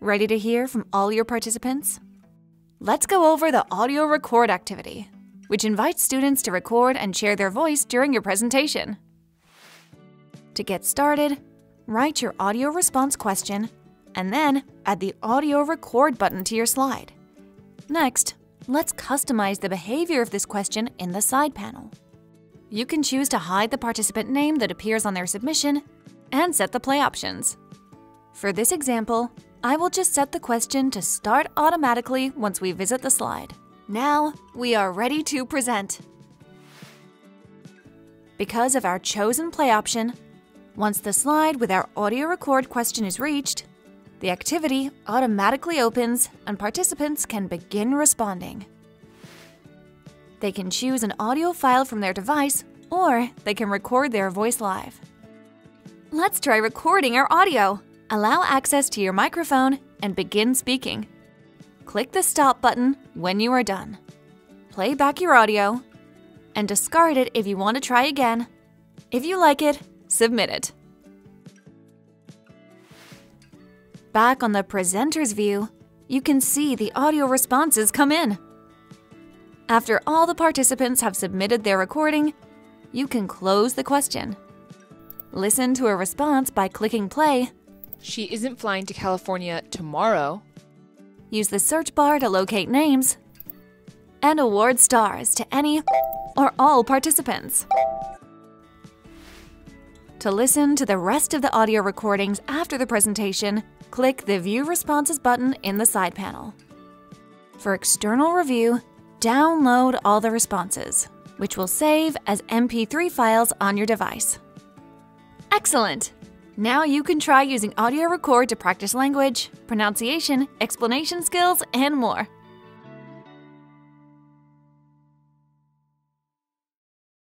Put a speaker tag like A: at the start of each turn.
A: Ready to hear from all your participants? Let's go over the audio record activity, which invites students to record and share their voice during your presentation. To get started, write your audio response question and then add the audio record button to your slide. Next, let's customize the behavior of this question in the side panel. You can choose to hide the participant name that appears on their submission and set the play options. For this example, I will just set the question to start automatically once we visit the slide. Now, we are ready to present. Because of our chosen play option, once the slide with our audio record question is reached, the activity automatically opens and participants can begin responding. They can choose an audio file from their device or they can record their voice live. Let's try recording our audio. Allow access to your microphone and begin speaking. Click the stop button when you are done. Play back your audio and discard it if you want to try again. If you like it, submit it. Back on the presenter's view, you can see the audio responses come in. After all the participants have submitted their recording, you can close the question. Listen to a response by clicking play.
B: She isn't flying to California tomorrow.
A: Use the search bar to locate names. And award stars to any or all participants. To listen to the rest of the audio recordings after the presentation, click the View Responses button in the side panel. For external review, download all the responses, which will save as MP3 files on your device. Excellent! Now you can try using audio record to practice language, pronunciation, explanation skills, and more.